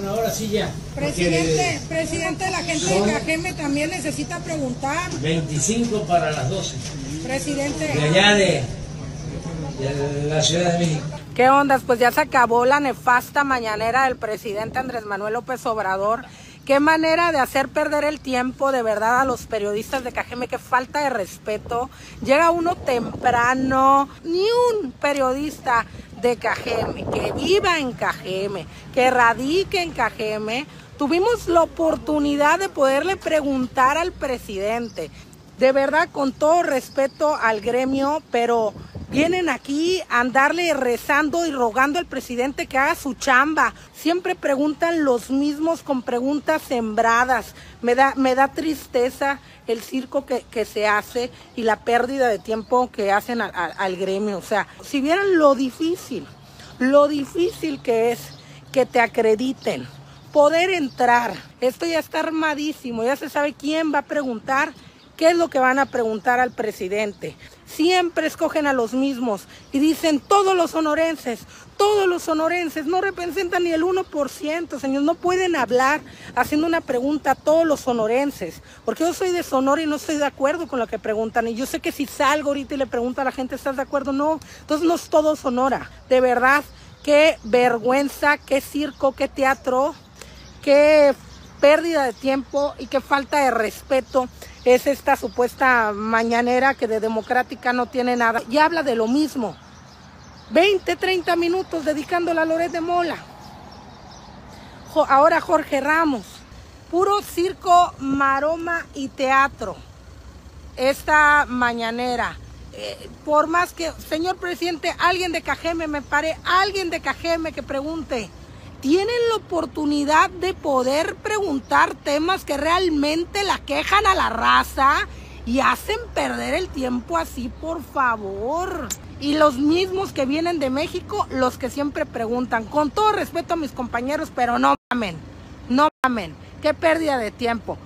Bueno, ahora sí ya. Presidente, presidente, la gente de Cajeme también necesita preguntar. 25 para las 12. Presidente. De allá de, de la Ciudad de México. ¿Qué ondas? Pues ya se acabó la nefasta mañanera del presidente Andrés Manuel López Obrador. Qué manera de hacer perder el tiempo de verdad a los periodistas de Cajeme, qué falta de respeto. Llega uno temprano, ni un periodista de Cajeme, que viva en Cajeme, que radique en Cajeme, tuvimos la oportunidad de poderle preguntar al presidente, de verdad con todo respeto al gremio, pero vienen aquí a andarle rezando y rogando al presidente que haga su chamba. Siempre preguntan los mismos con preguntas sembradas. Me da, me da tristeza el circo que, que se hace y la pérdida de tiempo que hacen al, gremio. O sea, si vieran lo difícil, lo difícil que es que te acrediten, poder entrar. Esto ya está armadísimo, ya se sabe quién va a preguntar ¿Qué es lo que van a preguntar al presidente? Siempre escogen a los mismos y dicen todos los sonorenses, todos los sonorenses, no representan ni el 1%, señor, no pueden hablar haciendo una pregunta a todos los sonorenses, porque yo soy de Sonora y no estoy de acuerdo con lo que preguntan, y yo sé que si salgo ahorita y le pregunto a la gente, ¿estás de acuerdo? No, entonces no es todo Sonora, de verdad, qué vergüenza, qué circo, qué teatro, qué pérdida de tiempo y qué falta de respeto es esta supuesta mañanera que de democrática no tiene nada. Y habla de lo mismo. 20, 30 minutos dedicándola a Loret de Mola. Ahora Jorge Ramos. Puro circo, maroma y teatro. Esta mañanera. Eh, por más que, señor presidente, alguien de Cajeme me pare, alguien de Cajeme que pregunte tienen la oportunidad de poder preguntar temas que realmente la quejan a la raza y hacen perder el tiempo así, por favor. Y los mismos que vienen de México, los que siempre preguntan, con todo respeto a mis compañeros, pero no mamen, no mamen, qué pérdida de tiempo.